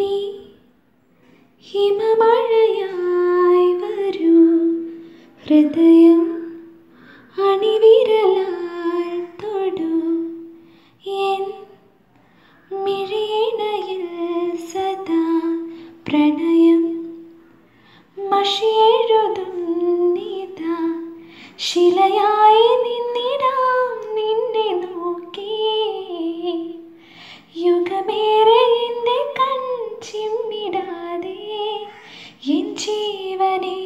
നീ ഹിമമഴയായി വരൂ. ഹൃദയം അണിവിരലാൽ തൊടു. എൻ മിഴിയണയിൽ സദാ പ്രണയം മഷിയെഴുതും ശിലയായി നിന്നിടാം നിന്നെ നോക്കി യുഗമേ எண்ணிடாதே என் ஜீவனே